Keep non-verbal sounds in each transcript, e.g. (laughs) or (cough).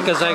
because I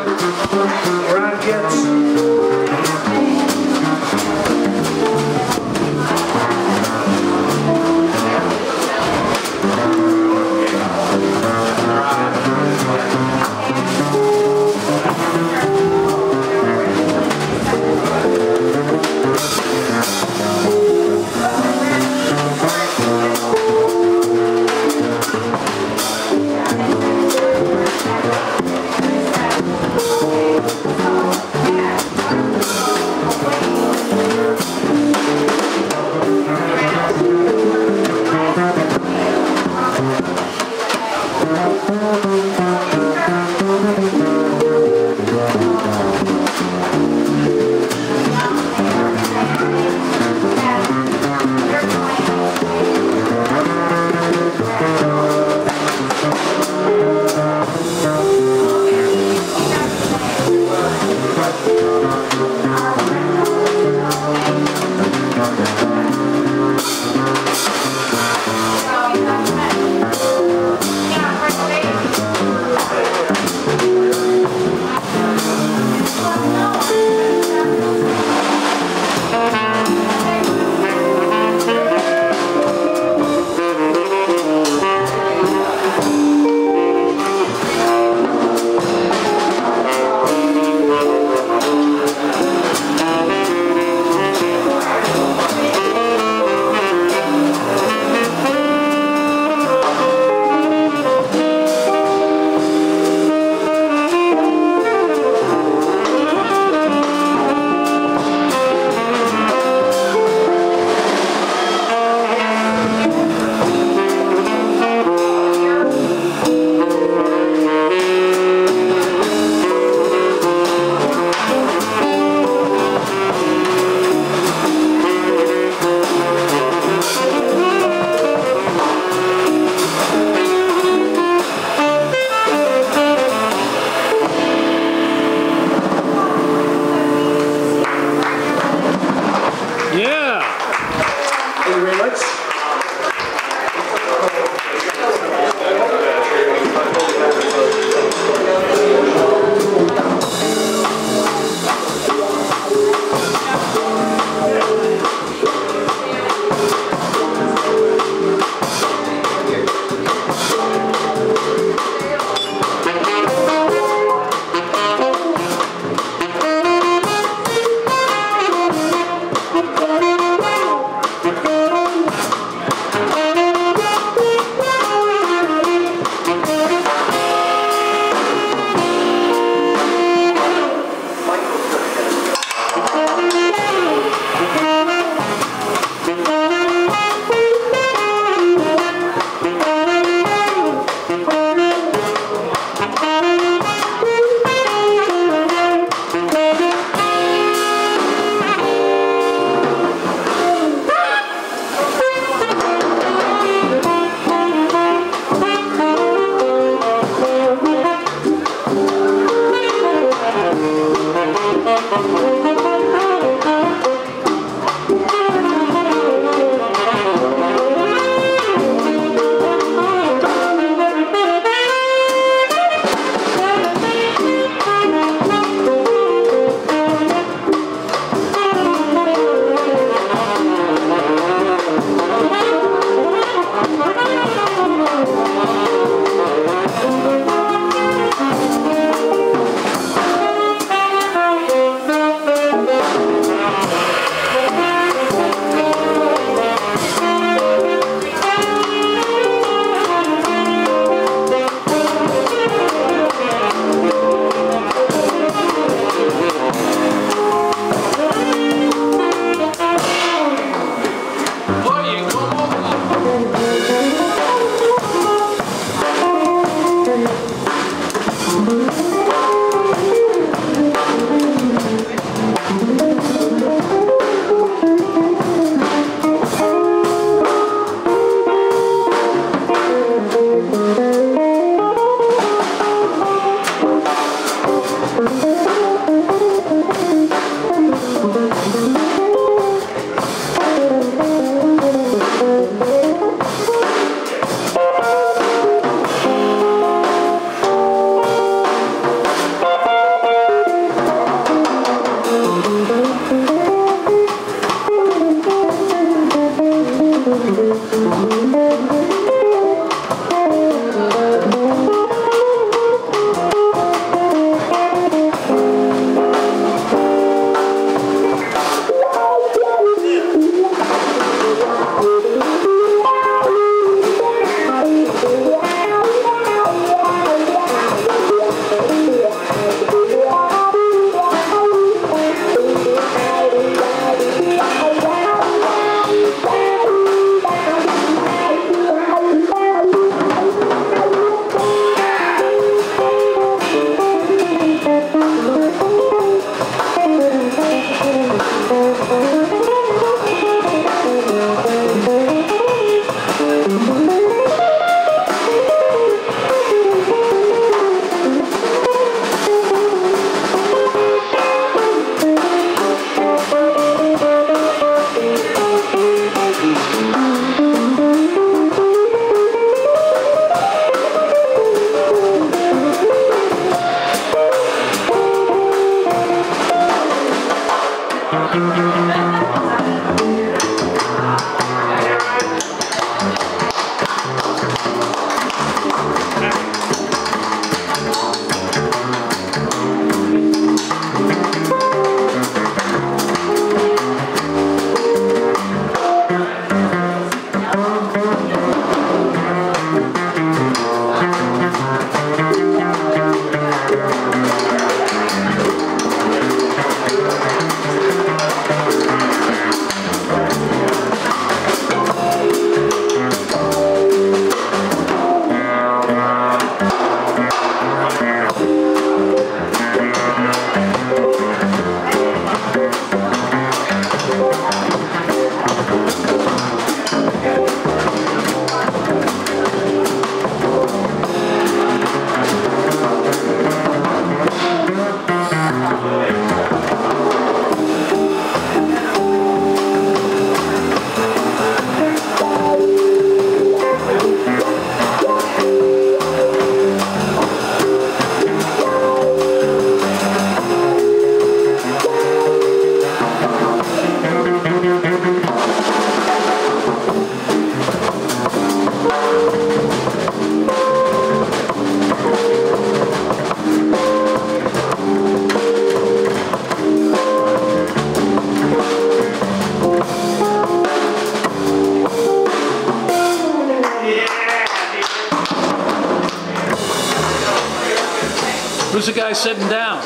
Who's the guy sitting down?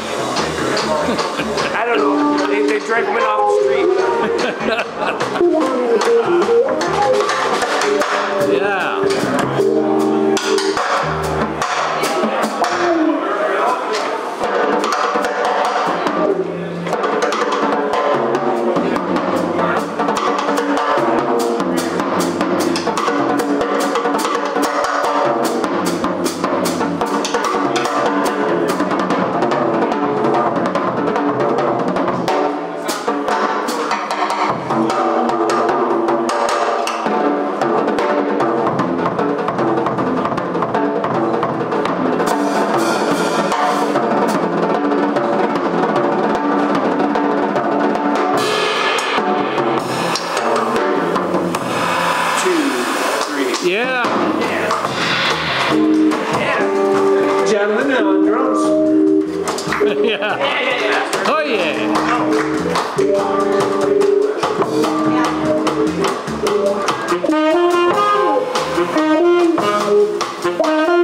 I don't know. They, they drag women off the street. (laughs) Yeah. Yeah. Yeah. yeah. On drums. yeah. (laughs) yeah. Oh yeah. Oh.